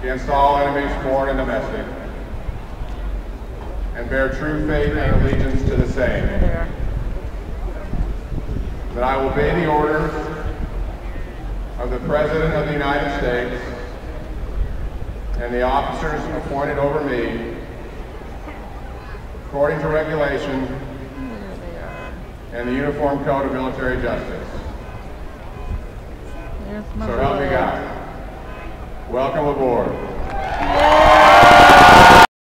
against all enemies, foreign and domestic, and bear true faith and allegiance to the same. That I will obey the orders of the President of the United States and the officers appointed over me according to regulation There they are. and the Uniform Code of Military Justice. So help me. God. Welcome aboard.